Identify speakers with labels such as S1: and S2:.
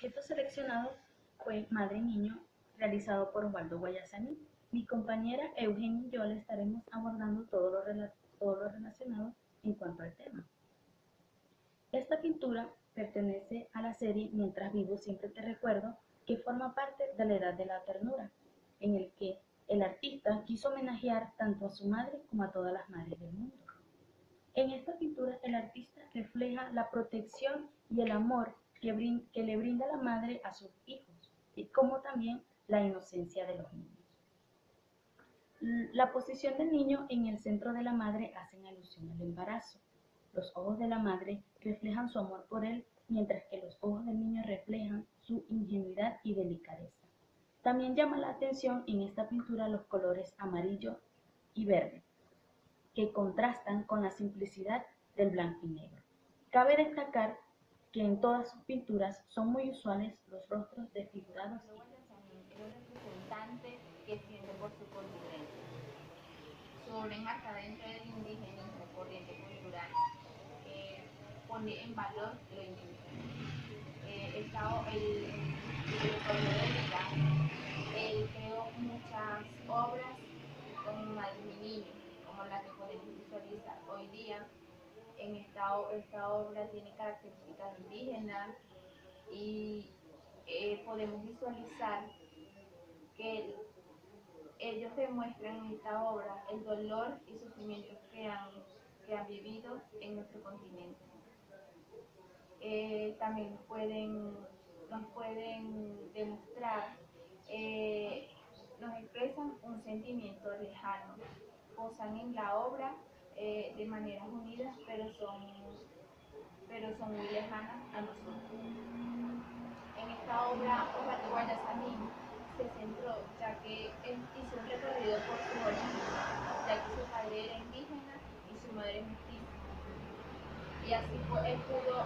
S1: objeto seleccionado fue Madre Niño, realizado por Osvaldo Guayasamí. Mi compañera Eugenia y yo le estaremos abordando todo lo, todo lo relacionado en cuanto al tema. Esta pintura pertenece a la serie Mientras vivo siempre te recuerdo, que forma parte de la Edad de la Ternura, en el que el artista quiso homenajear tanto a su madre como a todas las madres del mundo. En esta pintura el artista refleja la protección y el amor que, le brinda la madre a sus hijos, y como también la inocencia de los niños. La posición del niño en el centro de la madre hace alusión al embarazo. Los ojos de la madre reflejan su amor por él, mientras que los ojos del niño reflejan su ingenuidad y delicadeza. También llama la atención en esta pintura los colores amarillo y verde, que contrastan con la simplicidad del blanco y negro. Cabe destacar que en todas sus pinturas son muy usuales los rostros desfigurados
S2: y representante que siente por su continente. Su obra enmarcada entre el indígena corriente cultural eh, pone en valor lo indígena. Eh, el, el, el, él creó muchas obras con Madre y Niño, como la que podemos visualizar hoy día en esta, obra tiene características indígenas y eh, podemos visualizar que ellos demuestran en esta obra el dolor y sufrimiento que han, que han vivido en nuestro continente. Eh, también nos pueden demostrar, eh, nos expresan un sentimiento lejano, posan en la obra eh, de maneras unidas, pero son, pero son muy lejanas a nosotros. En esta obra, Guayasamín se centró, ya que hizo un recorrido por su origen, ya que su padre era indígena y su madre mestiza. Y así él pudo